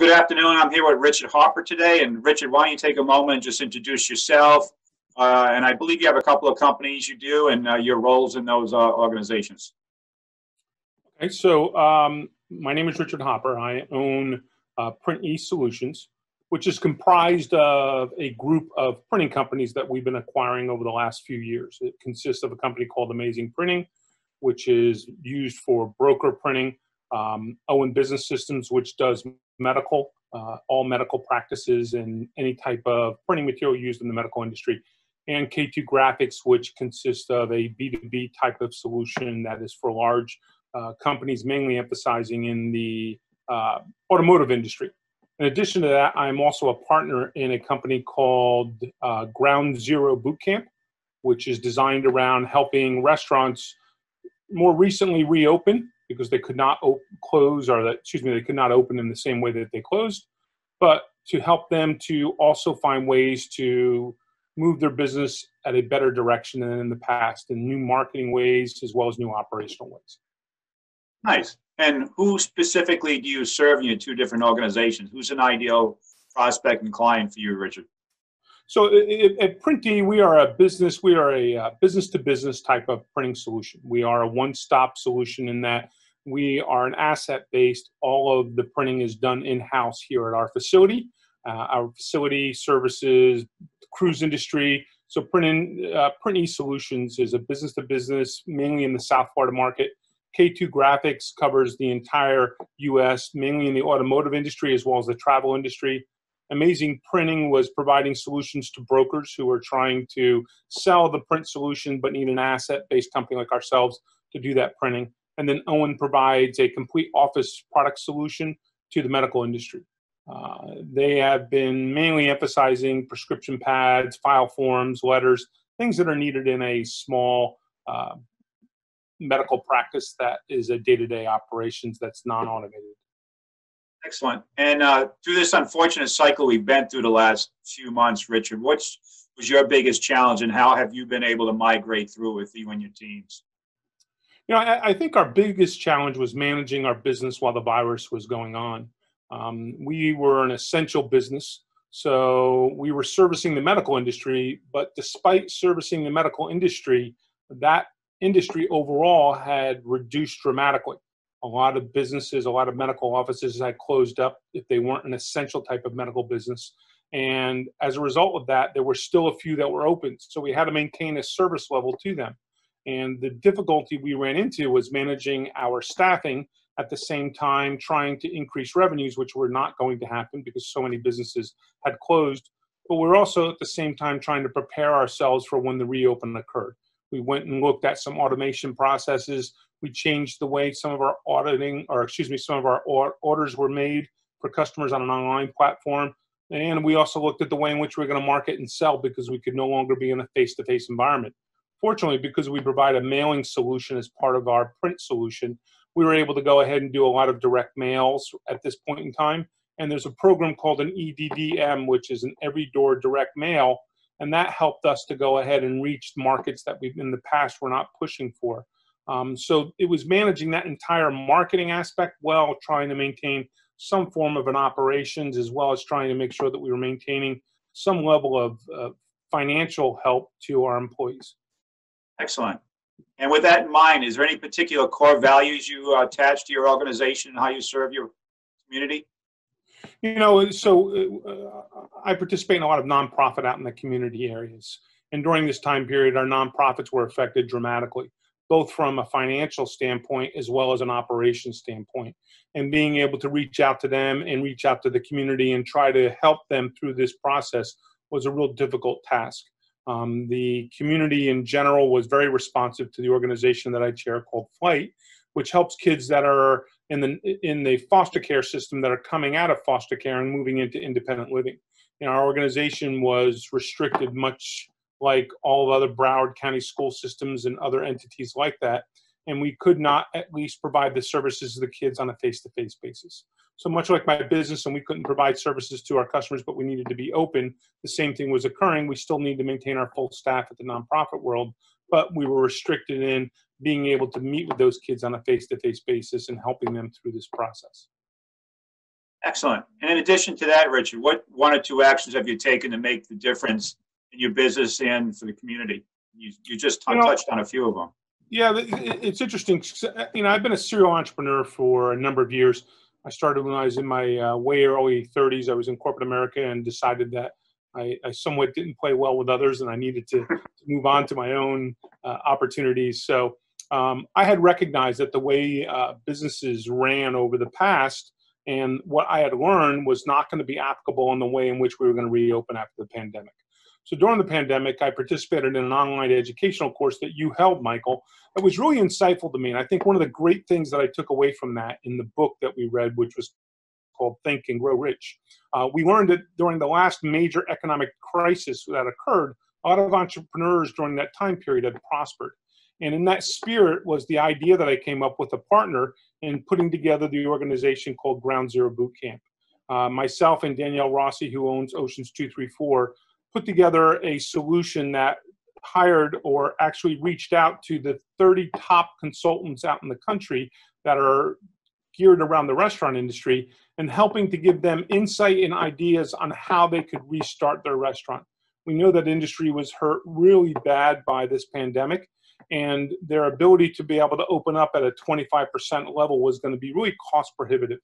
good afternoon. I'm here with Richard Hopper today. And Richard, why don't you take a moment and just introduce yourself? Uh, and I believe you have a couple of companies you do and uh, your roles in those uh, organizations. Okay, so um, my name is Richard Hopper. I own uh, Print E Solutions, which is comprised of a group of printing companies that we've been acquiring over the last few years. It consists of a company called Amazing Printing, which is used for broker printing um, Owen Business Systems, which does medical, uh, all medical practices and any type of printing material used in the medical industry, and K2 Graphics, which consists of a B2B type of solution that is for large uh, companies, mainly emphasizing in the uh, automotive industry. In addition to that, I'm also a partner in a company called uh, Ground Zero Bootcamp, which is designed around helping restaurants more recently reopen because they could not op- close or that excuse me they could not open in the same way that they closed but to help them to also find ways to move their business at a better direction than in the past in new marketing ways as well as new operational ways nice and who specifically do you serve in your two different organizations who's an ideal prospect and client for you richard so at Printy, we are a business. We are a uh, business to business type of printing solution. We are a one stop solution in that we are an asset based. All of the printing is done in house here at our facility. Uh, our facility services cruise industry. So Printing uh, Print Solutions is a business to business, mainly in the South Florida market. K2 Graphics covers the entire U.S., mainly in the automotive industry as well as the travel industry. Amazing Printing was providing solutions to brokers who are trying to sell the print solution but need an asset based company like ourselves to do that printing. And then Owen provides a complete office product solution to the medical industry. Uh, they have been mainly emphasizing prescription pads, file forms, letters, things that are needed in a small uh, medical practice that is a day-to-day operations that's non-automated. Excellent. And uh, through this unfortunate cycle we've been through the last few months, Richard, what was your biggest challenge, and how have you been able to migrate through with you and your teams? You know, I, I, think our biggest challenge was managing our business while the virus was going on. Um, we were an essential business, so we were servicing the medical industry, but despite servicing the medical industry, that industry overall had reduced dramatically. A lot of businesses, a lot of medical offices had closed up if they weren't an essential type of medical business. And as a result of that, there were still a few that were open. So we had to maintain a service level to them. And the difficulty we ran into was managing our staffing at the same time trying to increase revenues, which were not going to happen because so many businesses had closed. But we're also at the same time trying to prepare ourselves for when the reopen occurred. We went and looked at some automation processes. We changed the way some of our auditing, or excuse me, some of our orders were made for customers on an online platform. And we also looked at the way in which we we're going to market and sell because we could no longer be in a face to face environment. Fortunately, because we provide a mailing solution as part of our print solution, we were able to go ahead and do a lot of direct mails at this point in time. And there's a program called an EDDM, which is an every door direct mail. And that helped us to go ahead and reach markets that we've in the past were not pushing for. Um, so it was managing that entire marketing aspect while trying to maintain some form of an operations as well as trying to make sure that we were maintaining some level of uh, financial help to our employees. Excellent. And with that in mind, is there any particular core values you uh, attach to your organization and how you serve your community? You know, so uh, I participate in a lot of nonprofit out in the community areas. And during this time period, our nonprofits were affected dramatically, both from a financial standpoint as well as an operations standpoint. And being able to reach out to them and reach out to the community and try to help them through this process was a real difficult task. Um, the community in general was very responsive to the organization that I chair called Flight, which helps kids that are in the in the foster care system that are coming out of foster care and moving into independent living. And our organization was restricted, much like all of other Broward County school systems and other entities like that. And we could not at least provide the services to the kids on a face-to-face basis. So much like my business, and we couldn't provide services to our customers, but we needed to be open, the same thing was occurring. We still need to maintain our full staff at the nonprofit world, but we were restricted in being able to meet with those kids on a face to face basis and helping them through this process. Excellent. And in addition to that, Richard, what one or two actions have you taken to make the difference in your business and for the community? You, you just You know- touched on a few of them. Yeah, it's interesting. You know, I've been a serial entrepreneur for a number of years. I started when I was in my uh, way early 30s. I was in corporate America and decided that I, I somewhat didn't play well with others and I needed to, to move on to my own uh, opportunities. So um, I had recognized that the way uh, businesses ran over the past and what I had learned was not going to be applicable in the way in which we were going to reopen after the pandemic. So during the pandemic, I participated in an online educational course that you held, Michael. It was really insightful to me. And I think one of the great things that I took away from that in the book that we read, which was called Think and Grow Rich, uh, we learned that during the last major economic crisis that occurred, a lot of entrepreneurs during that time period had prospered. And in that spirit was the idea that I came up with a partner in putting together the organization called Ground Zero Boot Camp. Uh, myself and Danielle Rossi, who owns Oceans 234, put together a solution that hired or actually reached out to the 30 top consultants out in the country that are geared around the restaurant industry and helping to give them insight and ideas on how they could restart their restaurant. We know that industry was hurt really bad by this pandemic and their ability to be able to open up at a 25% level was going to be really cost prohibitive.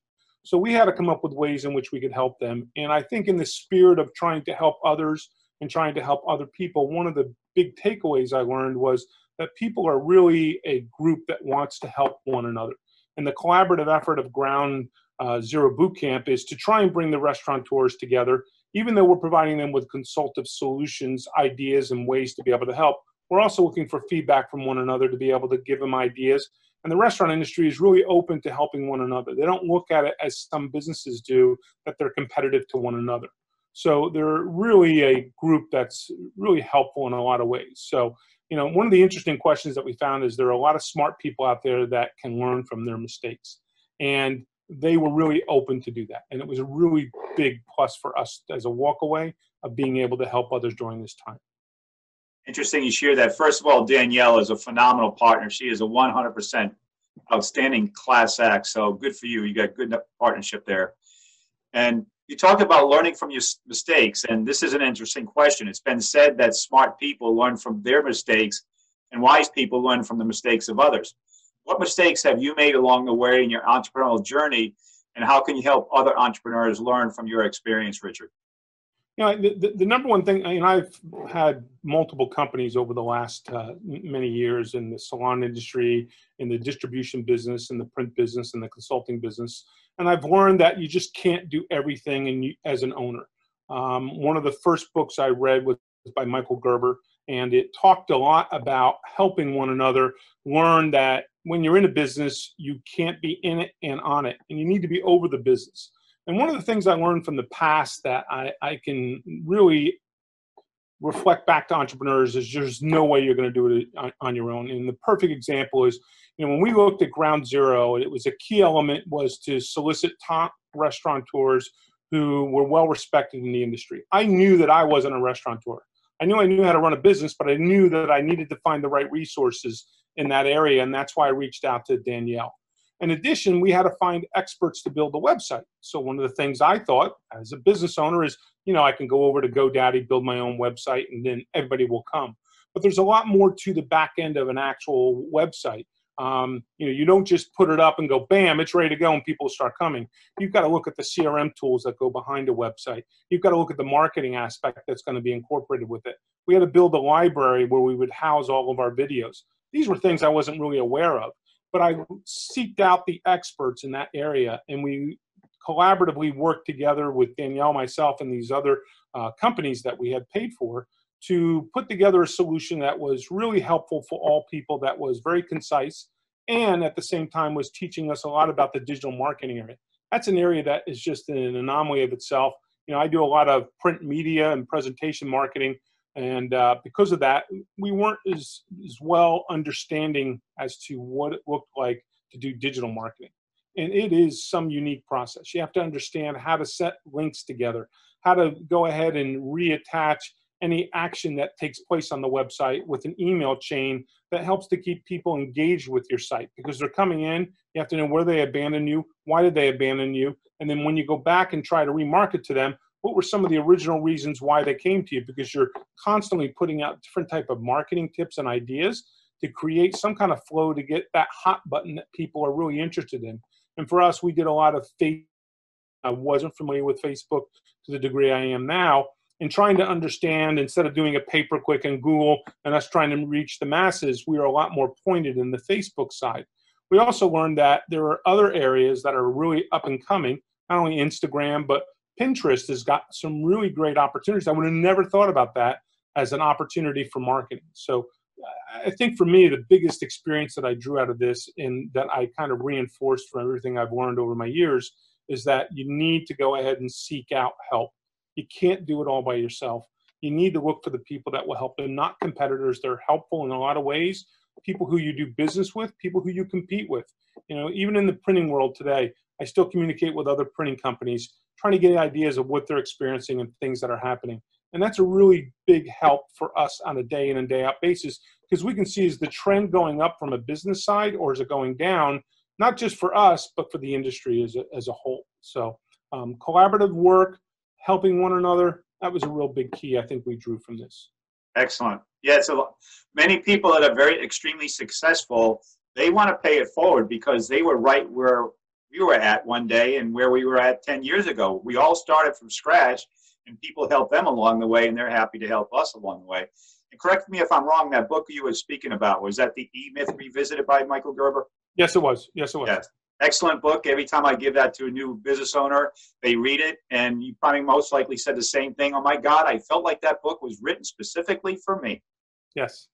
So we had to come up with ways in which we could help them. And I think in the spirit of trying to help others and trying to help other people, one of the big takeaways I learned was that people are really a group that wants to help one another. And the collaborative effort of Ground uh, Zero Boot Camp is to try and bring the restaurateurs together, even though we're providing them with consultative solutions, ideas, and ways to be able to help. We're also looking for feedback from one another to be able to give them ideas. And the restaurant industry is really open to helping one another. They don't look at it as some businesses do, that they're competitive to one another. So they're really a group that's really helpful in a lot of ways. So, you know, one of the interesting questions that we found is there are a lot of smart people out there that can learn from their mistakes. And they were really open to do that. And it was a really big plus for us as a walkaway of being able to help others during this time. Interesting you share that. First of all, Danielle is a phenomenal partner. She is a 100% outstanding class act. So good for you. You got a good partnership there. And you talk about learning from your mistakes. And this is an interesting question. It's been said that smart people learn from their mistakes and wise people learn from the mistakes of others. What mistakes have you made along the way in your entrepreneurial journey? And how can you help other entrepreneurs learn from your experience, Richard? You know, the, the, the, number one thing, and I've had multiple companies over the last uh, many years in the salon industry, in the distribution business, in the print business, in the consulting business. And I've learned that you just can't do everything in, as an owner. Um, one of the first books I read was by Michael Gerber, and it talked a lot about helping one another learn that when you're in a business, you can't be in it and on it, and you need to be over the business. And one of the things I learned from the past that I, I can really reflect back to entrepreneurs is there's no way you're going to do it uh, on, on, your own. And the perfect example is, you know, when we looked at Ground Zero, it was a key element was to solicit top restaurateurs who were well respected in the industry. I knew that I wasn't a restaurateur. I knew I knew how to run a business, but I knew that I needed to find the right resources in that area, and that's why I reached out to Danielle. In addition, we had to find experts to build the website. So one of the things I thought as a business owner is, you know, I can go over to GoDaddy, build my own website, and then everybody will come. But there's a lot more to the back end of an actual website. Um, you know, you don't just put it up and go, bam, it's ready to go, and people start coming. You've got to look at the CRM tools that go behind a website. You've got to look at the marketing aspect that's going to be incorporated with it. We had to build a library where we would house all of our videos. These were things I wasn't really aware of but I seeked out the experts in that area and we collaboratively worked together with Danielle, myself, and these other uh, companies that we had paid for to put together a solution that was really helpful for all people, that was very concise, and at the same time was teaching us a lot about the digital marketing area. That's an area that is just an anomaly of itself. You know, I do a lot of print media and presentation marketing, and uh, because of that, we weren't as, as well understanding as to what it looked like to do digital marketing. And it is some unique process. You have to understand how to set links together, how to go ahead and reattach any action that takes place on the website with an email chain that helps to keep people engaged with your site because they're coming in. You have to know where they abandon you, why did they abandon you, and then when you go back and try to remarket to them, what were some of the original reasons why they came to you? Because you're constantly putting out different type of marketing tips and ideas to create some kind of flow to get that hot button that people are really interested in. And for us, we did a lot of Facebook. I wasn't familiar with Facebook to the degree I am now, and trying to understand instead of doing a pay per click in Google and us trying to reach the masses, we are a lot more pointed in the Facebook side. We also learned that there are other areas that are really up and coming, not only Instagram, but Pinterest has got some really great opportunities. I would have never thought about that as an opportunity for marketing. So I think for me, the biggest experience that I drew out of this and that I kind of reinforced from everything I've learned over my years is that you need to go ahead and seek out help. You can't do it all by yourself. You need to look for the people that will help. They're not competitors. They're helpful in a lot of ways. People who you do business with, people who you compete with. You know, even in the printing world today, I still communicate with other printing companies, trying to get ideas of what they're experiencing and things that are happening. And that's a really big help for us on a day in and day out basis because we can see is the trend going up from a business side or is it going down, not just for us, but for the industry as a, as a whole. So um, collaborative work, helping one another, that was a real big key I think we drew from this. Excellent. Yeah, so many people that are very extremely successful, they want to pay it forward because they were right where we were at one day and where we were at 10 years ago. We all started from scratch and people help them along the way and they're happy to help us along the way. And correct me if I'm wrong, that book you were speaking about, was that the E-Myth Revisited by Michael Gerber? Yes, it was. Yes, it was. Yes. Excellent book. Every time I give that to a new business owner, they read it, and you probably most likely said the same thing. Oh my God, I felt like that book was written specifically for me. Yes.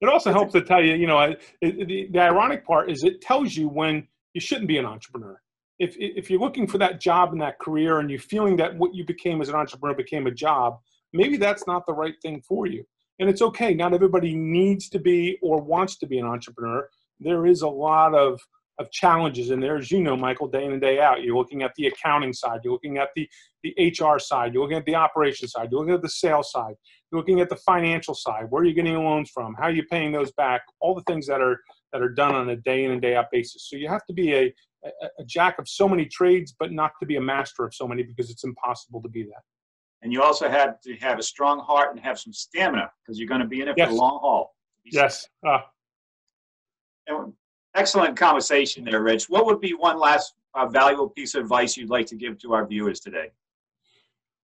It also helps to tell you, you know, it, it, the, the ironic part is it tells you when you shouldn't be an entrepreneur if if you're looking for that job and that career and you're feeling that what you became as an entrepreneur became a job, maybe that's not the right thing for you. And it's okay. Not everybody needs to be or wants to be an entrepreneur. There is a lot of of challenges in there, as you know, Michael, day in and day out. You're looking at the accounting side, you're looking at the, the HR side, you're looking at the operation side, you're looking at the sales side, you're looking at the financial side, where are you getting loans from, how are you paying those back, all the things that are that are done on a day in and day out basis. So you have to be a, a, a jack of so many trades, but not to be a master of so many because it's impossible to be that. And you also have to have a strong heart and have some stamina because you're going to be in it yes. for the long haul. Yes. Uh, excellent conversation there, Rich. What would be one last uh, valuable piece of advice you'd like to give to our viewers today?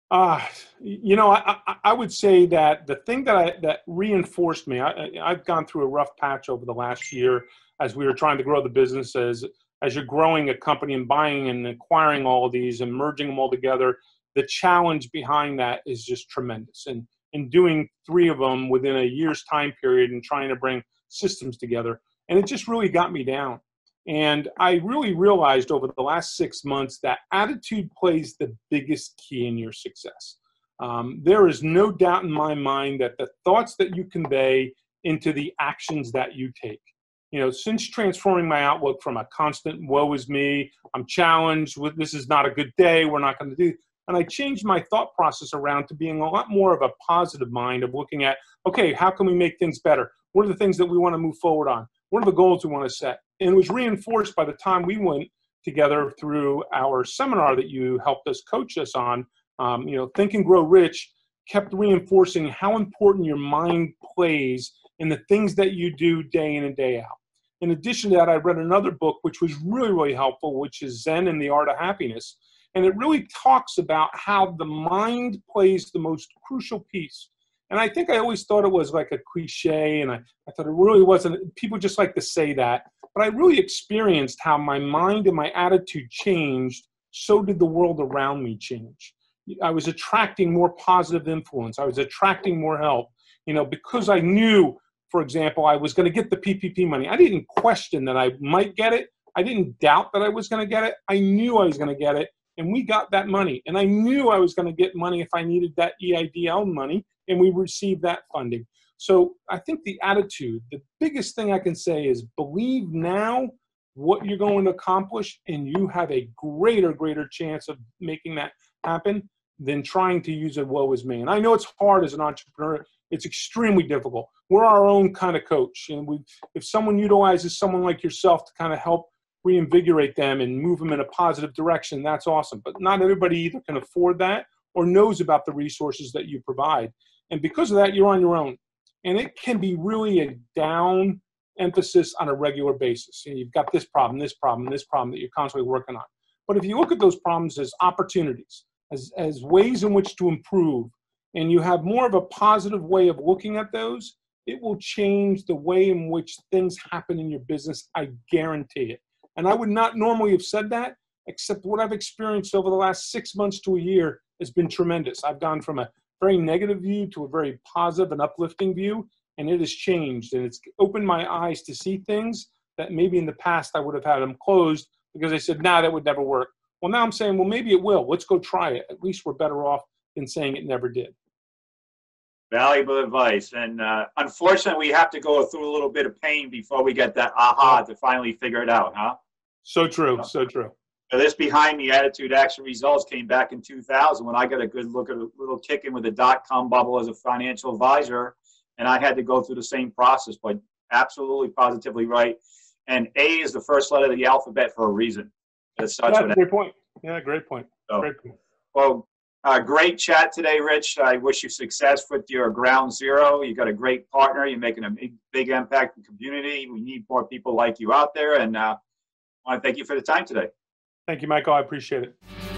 Uh, you know, I, I, would say that the thing that I, that reinforced me, I, I've gone through a rough patch over the last year as we were trying to grow the business as you're growing a company and buying and acquiring all of these and merging them all together, the challenge behind that is just tremendous. And in doing three of them within a year's time period and trying to bring systems together, and it just really got me down. And I really realized over the last six months that attitude plays the biggest key in your success. Um, there is no doubt in my mind that the thoughts that you convey into the actions that you take you know, since transforming my outlook from a constant woe is me, I'm challenged with this is not a good day, we're not going to do, and I changed my thought process around to being a lot more of a positive mind of looking at, okay, how can we make things better? What are the things that we want to move forward on? What are the goals we want to set? And was reinforced by the time we went together through our seminar that you helped us coach us on. Um, you know, Think and Grow Rich kept reinforcing how important your mind plays in the things that you do day in and day out. In addition to that, I read another book which was really, really helpful, which is Zen and the Art of Happiness. And it really talks about how the mind plays the most crucial piece. And I think I always thought it was like a cliche, and I, I thought it really wasn't. People just like to say that. But I really experienced how my mind and my attitude changed, so did the world around me change. I was attracting more positive influence. I was attracting more help, you know, because I knew for example, I was going to get the PPP money. I didn't question that I might get it. I didn't doubt that I was going to get it. I knew I was going to get it. And we got that money. And I knew I was going to get money if I needed that EIDL money. And we received that funding. So I think the attitude, the biggest thing I can say is believe now what you're going to accomplish, and you have a greater, greater chance of making that happen than trying to use a woe is me. And I know it's hard as an entrepreneur. It's extremely difficult. We're our own kind of coach, and we if someone utilizes someone like yourself to kind of help reinvigorate them and move them in a positive direction, that's awesome. But not everybody either can afford that or knows about the resources that you provide. And because of that, you're on your own. And it can be really a down emphasis on a regular basis. You know, you've got this problem, this problem, this problem that you're constantly working on. But if you look at those problems as opportunities, as, as ways in which to improve, and you have more of a positive way of looking at those, it will change the way in which things happen in your business. I guarantee it. And I would not normally have said that, except what I've experienced over the last six months to a year has been tremendous. I've gone from a very negative view to a very positive and uplifting view, and it has changed. And it's opened my eyes to see things that maybe in the past I would have had them closed because I said, nah, that would never work. Well, now I'm saying, well, maybe it will. Let's go try it. At least we're better off than saying it never did. Valuable advice. And uh, unfortunately, we have to go through a little bit of pain before we get that aha to finally figure it out, huh? So true. So true. This behind me attitude action results came back in 2000 when I got a good look at a little kick in with the dot com bubble as a financial advisor. And I had to go through the same process, but absolutely positively right. And A is the first letter of the alphabet for a reason. It starts yeah, great point. Yeah, great point. So, great point. Well, uh, great chat today, Rich. I wish you success with your ground zero. You got a great partner. You're making a big, big impact in the community. We need more people like you out there. And uh, I want to thank you for the time today. Thank you, Michael. I appreciate it.